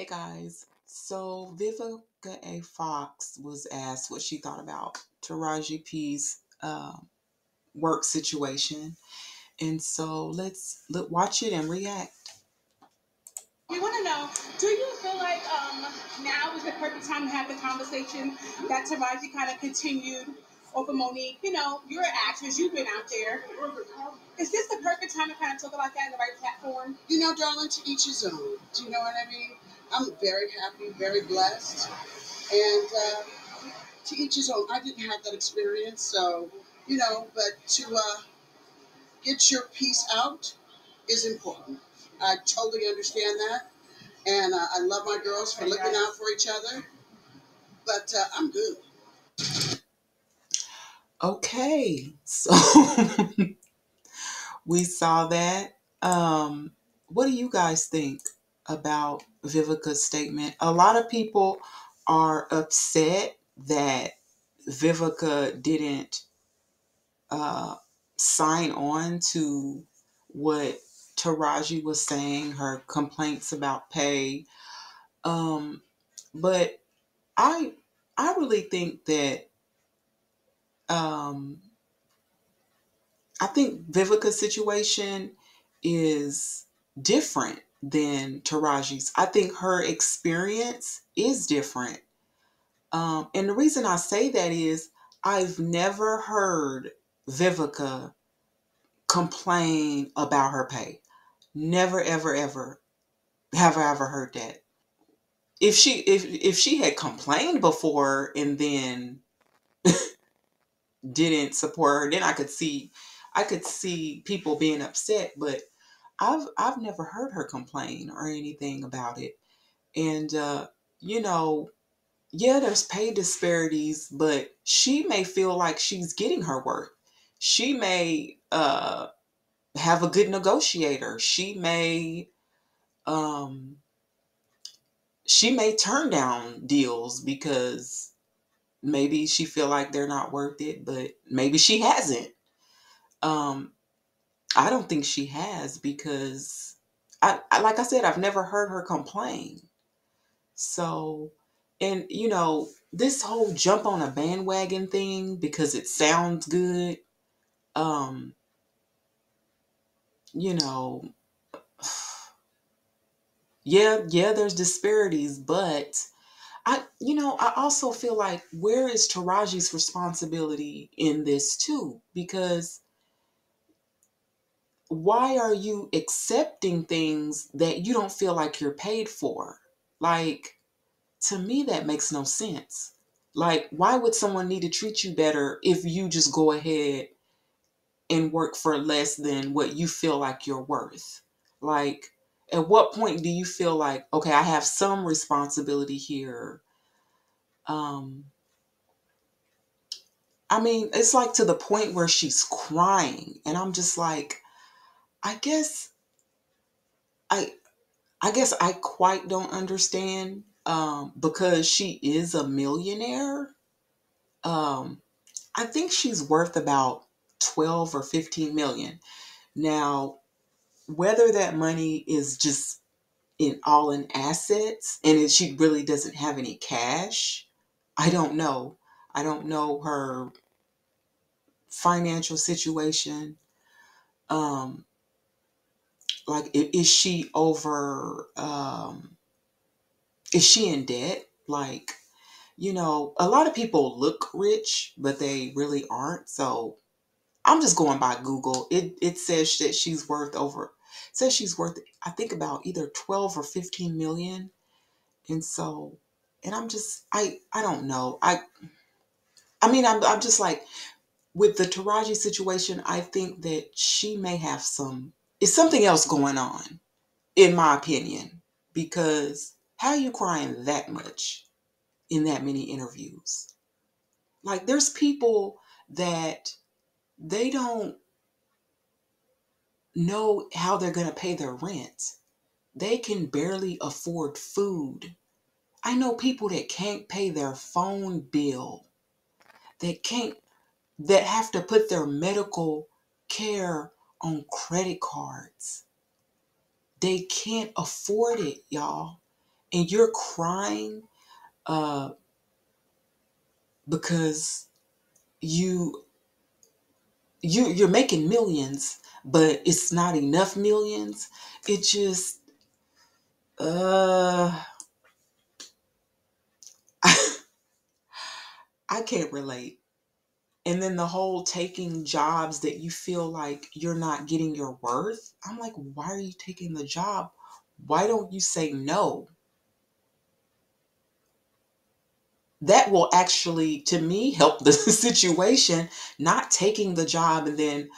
Hey guys, so Vivica A. Fox was asked what she thought about Taraji P's um, work situation, and so let's let watch it and react. We want to know, do you feel like um, now is the perfect time to have the conversation that Taraji kind of continued over Mo'Nique? You know, you're an actress, you've been out there. Is this the perfect time to kind of talk about that in the right platform? You know, darling, to each his own. Do you know what I mean? I'm very happy, very blessed, and uh, to each his own. I didn't have that experience, so you know, but to uh, get your piece out is important. I totally understand that, and uh, I love my girls for looking out for each other. But uh, I'm good. Okay, so we saw that. Um, what do you guys think about Vivica's statement? A lot of people are upset that Vivica didn't uh, sign on to what Taraji was saying, her complaints about pay. Um, but I I really think that um, I think Vivica's situation is different than Taraji's. I think her experience is different. Um, and the reason I say that is I've never heard Vivica complain about her pay. Never, ever, ever have I ever heard that. If she if if she had complained before and then didn't support her, then I could see I could see people being upset, but I've I've never heard her complain or anything about it. And uh, you know, yeah, there's pay disparities, but she may feel like she's getting her worth. She may uh have a good negotiator. She may um she may turn down deals because maybe she feel like they're not worth it, but maybe she hasn't. Um I don't think she has because I, I like I said I've never heard her complain. So and you know, this whole jump on a bandwagon thing because it sounds good um you know yeah yeah there's disparities but i you know i also feel like where is taraji's responsibility in this too because why are you accepting things that you don't feel like you're paid for? Like to me that makes no sense. Like why would someone need to treat you better if you just go ahead and work for less than what you feel like you're worth? Like at what point do you feel like okay i have some responsibility here? Um i mean it's like to the point where she's crying and i'm just like i guess i i guess i quite don't understand um because she is a millionaire. Um i think she's worth about 12 or 15 million. Now whether that money is just in all in assets and it, she really doesn't have any cash i don't know. I don't know her financial situation. Um like is she over um is she in debt? Like you know a lot of people look rich but they really aren't. So i'm just going by google. It it says that she's worth over says she's worth i think about either 12 or 15 million. And so and i'm just i i don't know. I i mean i'm, I'm just like with the taraji situation i think that she may have some it's something else going on in my opinion because how are you crying that much in that many interviews? Like there's people that they don't know how they're going to pay their rent. They can barely afford food. I know people that can't pay their phone bill that can't that have to put their medical care on credit cards they can't afford it y'all and you're crying uh, because you you you're making millions, but it's not enough millions. It just uh I can't relate. And then the whole taking jobs that you feel like you're not getting your worth. I'm like, why are you taking the job? Why don't you say no? That will actually, to me, help the situation, not taking the job and then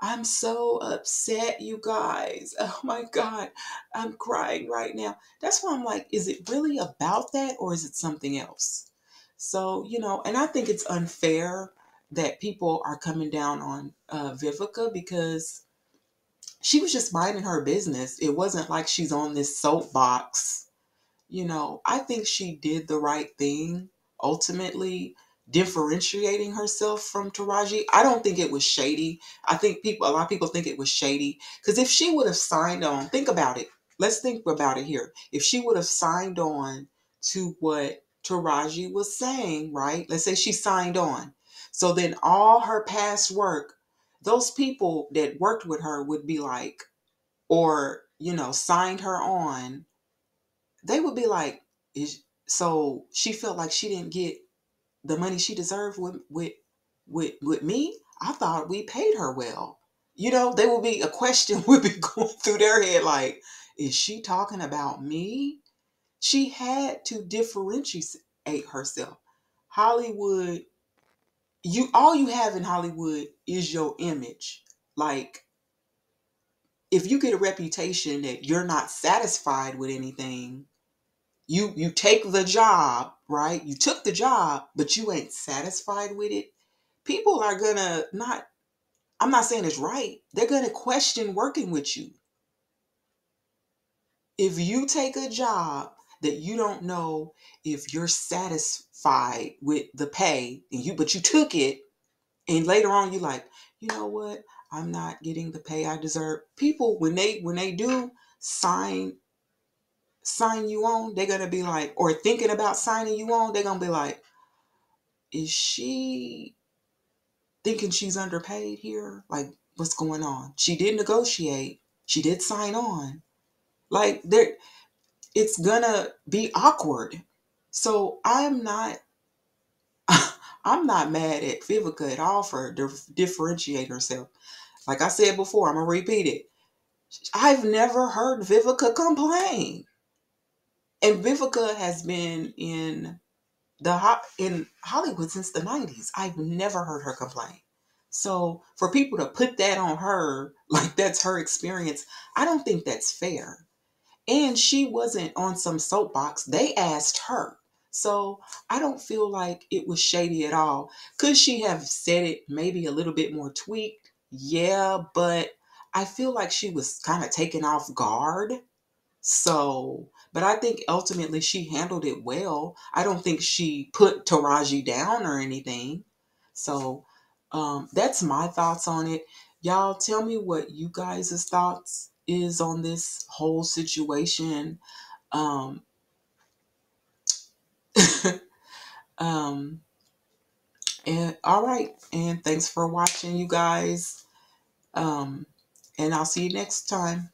I'm so upset, you guys. Oh my God, I'm crying right now. That's why I'm like, is it really about that or is it something else? So, you know, and I think it's unfair that people are coming down on uh, Vivica because she was just minding her business. It wasn't like she's on this soapbox. You know, I think she did the right thing ultimately differentiating herself from Taraji. I don't think it was shady. I think people a lot of people think it was shady because if she would have signed on, think about it. Let's think about it here. If she would have signed on to what Taraji was saying, right? Let's say she signed on. So then all her past work, those people that worked with her would be like, or, you know, signed her on, they would be like, is so she felt like she didn't get the money she deserved with with with with me. I thought we paid her well. You know, there would be a question would be going through their head like, is she talking about me? She had to differentiate herself. Hollywood, you all you have in Hollywood is your image. Like if you get a reputation that you're not satisfied with anything, you you take the job, right? You took the job, but you ain't satisfied with it. People are gonna not I'm not saying it's right. They're gonna question working with you. If you take a job that you don't know if you're satisfied with the pay and you but you took it and later on you like, you know what? I'm not getting the pay I deserve. People when they when they do sign sign you on, they're gonna be like, or thinking about signing you on, they're gonna be like, is she thinking she's underpaid here? Like, what's going on? She did negotiate. She did sign on. Like, there, it's gonna be awkward. So I'm not. I'm not mad at Vivica at all for dif- differentiate herself. Like I said before, I'm gonna repeat it. I've never heard Vivica complain. And Vivica has been in the ho- in Hollywood since the 90s. I've never heard her complain. So for people to put that on her, like that's her experience, I don't think that's fair. And she wasn't on some soapbox. They asked her. So I don't feel like it was shady at all. Could she have said it maybe a little bit more tweaked? Yeah, but I feel like she was kind of taken off guard. So, but I think ultimately she handled it well. I don't think she put Taraji down or anything. So, um, that's my thoughts on it. Y'all tell me what you guys' thoughts is on this whole situation. Um, um, and all right, and thanks for watching, you guys. Um, and I'll see you next time.